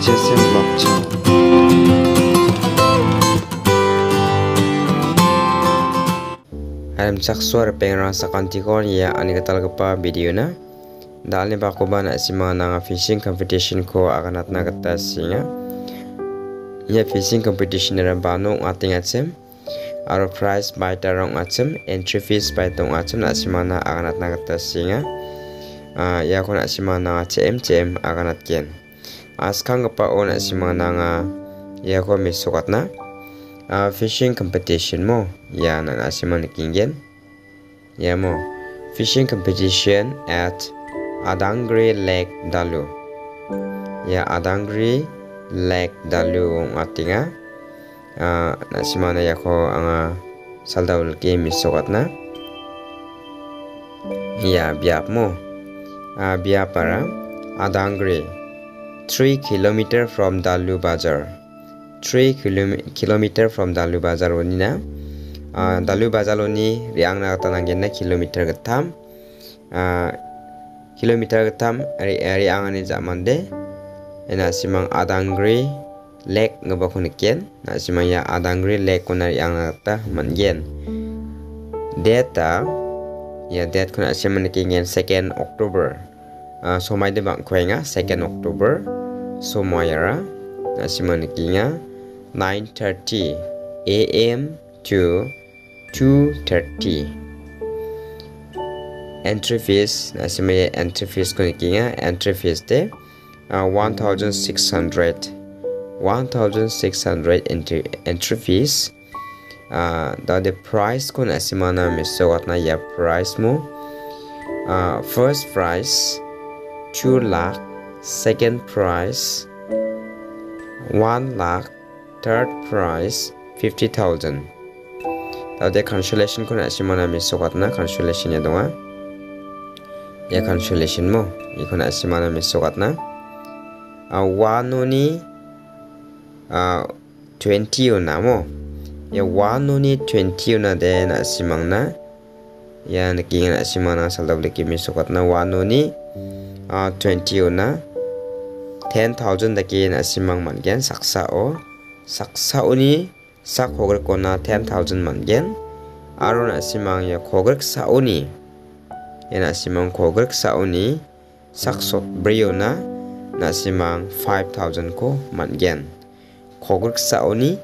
Vlog Channel. Alam suara pengen rasa kantikon ya ani ketal kepa video na. Dalnya bako bana si mana fishing competition ko akan atna kata singa. Ya fishing competition na bano ating atsem. Aro prize by tarong atsem entry fees by tong atsem na si mana akan atna kata singa. Ya ko na si mana cm cm akan atken. Askang na si mana nga ya ko misukat na uh, fishing competition mo. Ya na nasi manikingen ya mo. Fishing competition at Adangri Lake Dalu. Ya Adangri Lake Dalu ang atinga. Uh, nasi mana ya ko ang saldaul game isukat na ya biap mo. Uh, biap para Adangri 3 km from Dalu Bazar. 3 kilometer from Dalu Bazar oni na? Uh, Dalu Bazar oni riang na kilometer getam uh, kilometer getam ri riang ani zaman de ena simang adangri lake ngaba kunikien na simang ya adangri lake kuna riang na ta mangen data ya date kuna simang nikingen 2nd October. Uh, so mai de bang kwenga 2nd October Somoyara Nasimanekinya 9.30 a.m. to 2.30 entry fees 나시마의 entry fees kunikinya entry fees de 1600 1600 entry entry fees uh, the price 건 나시마나 미소 같나 야 price mo uh, first price 2 lakh second price 1 lakh third prize 50,000 Tadi cancellation ko na si mana mi sukat na cancellation ya donga ya cancellation mo iko na si mana mi sukat na uh, wano ni uh, 20 na mo ya wano ni 20 na de na si mang na ya naking na si mana sa double ki mi sukat na wano ni uh, 20 na 10,000 daki na si mang man gen saksa o saksauni sak hogrik kona 10,000 mangen aro na simang ya kogrik sauni ya na simang kogrik sauni sak sot brio na na simang 5,000 ko mangen kogrik sauni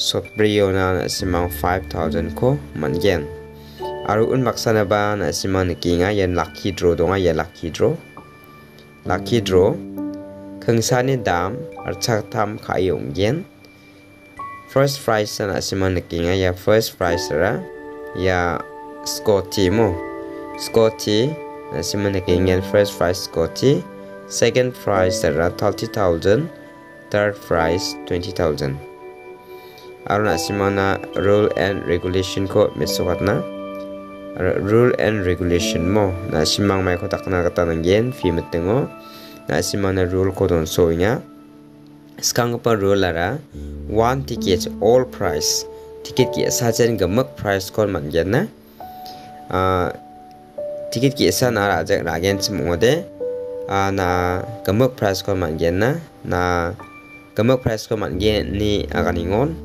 sot brio na na simang 5,000 ko mangen aro un maksana ba na simang nikinga ya lucky draw donga ya lucky draw lucky draw kengsani dam archak tam kayong gen first prize na siman nakinga ya first prize ra ya Scotty mo. Scotty na siman nakinga first prize Scotty. Second prize ra 30,000 third prize 20,000 aro na simana rule and regulation ko mesukat na. Rule and regulation mo. Na simang may 나시마나 룰코돈 소이냐 스캉파 룰라라 원 티켓 올 프라이스 티켓 기 사전 금액 프라이스 콜 만겠나 아 티켓 기 사나 아직 라겐츠 모데 아나 금액 프라이스 콜 만겠나 나 금액 프라이스 콜 만게니? 아가닝온?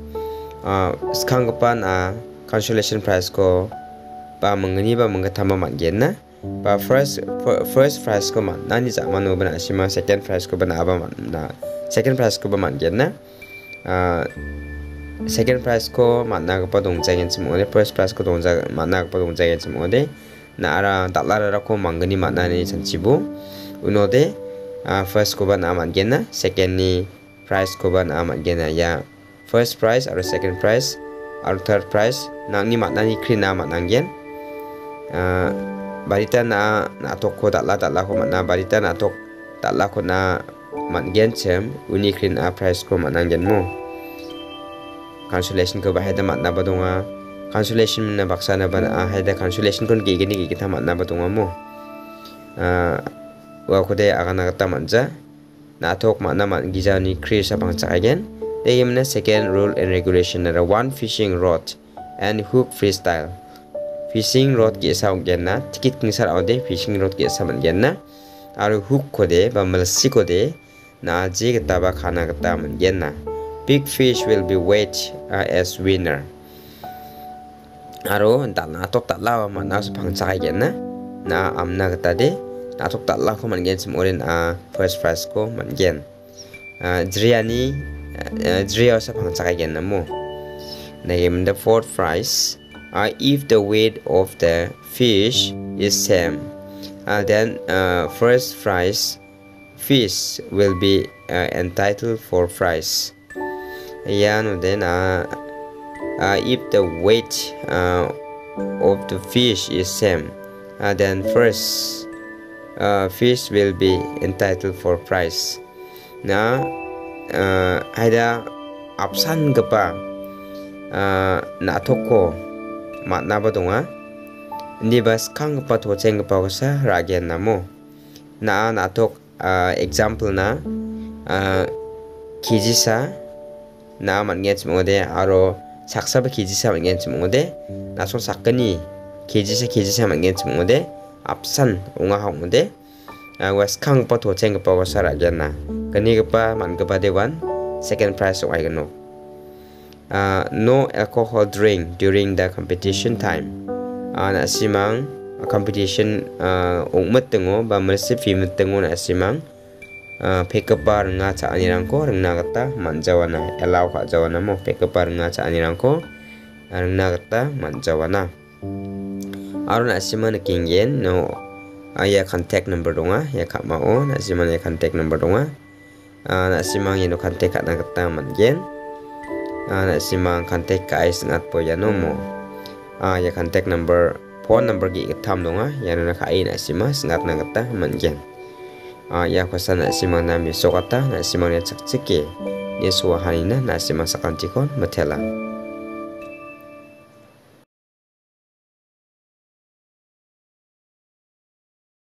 아 스캉파 나 컨슐레이션 프라이스 콜 ba mangani ba manga tama mangen na ba first first price ko man. Nani za manu bana shima second price ko bana aba man. Na second prize ko ba man gen na. Uh, second prize ko man na pa dong jang en mo first prize ko dong jang man na pa dong jang en mo de na ara dalara ra ko mangani man na ni chan chibu uno de uh, first ko ba na man gen na. Second ni prize ko ba na man gen na. Ya first prize or second prize or third prize na ni man na ni kri na man gen. Uh, barita na na tok ko dala dala ko man na barita na tok dala ko na man gen chem unikrin a price ko man gen mo. Cancellation ko ba heda man na badunga cancellation na baksa na ba na heda cancellation kon gi gini gi ta man na badunga mo. Wa ko de aga na ta man ja na tok man na man gi ja ni kri sa bang cha again de yim na second rule and regulation na one fishing rod and hook freestyle fishing rod ge sa gen na ticket king sar ode fishing rod ge sa man gen na aru hook ko de ba mal si ko de na ji gata ba khana gata mangen na big fish will be wait uh, as winner. Ta na tok la ma na su phang cha gen na na amna gata de na tok la ko man gen sim orin a first prize ko man gen. Jriani jria sa phang cha gen na mo. Name the fourth prize uh, if the weight of the fish is same uh, then uh, first prize fish will be uh, entitled for prize ayan then uh, uh, if the weight of the fish is same then first fish will be entitled for prize na uh, ada absan gapa uh, na toko mat ba donga ni bas kang pa to cheng pa sa ragen namo na na tok uh, example na uh, kijisa na man nge chmode aro saksa ba kijisa man nge chmode na so sakani kijisa kijisa man nge chmode apsan unga hongde uh, was kang pa to cheng pa sa ragen na kani pa man pa dewan second prize wa gano uh, no alcohol drink during the competition time. Uh, na simang uh, competition uh, ungmat tengo ba mersi film tengo na simang. Uh, pekapa nga cha anirangko rengna kata manjawana allow ka jawana mo pekapa nga cha anirangko rengna kata manjawana aron asima na kingen no aya contact number donga ya kak mao na simang ya contact number donga uh, na simang yeno contact kat na kata na simang contact ka ay sangat po yan mo ah ya contact number phone number gi tham donga ya na ka na sima sangat na kata mangen ah ya ko sana simang na mi sokata na simang ya chak chike. Ni suwa hanina na simang sakantikon matela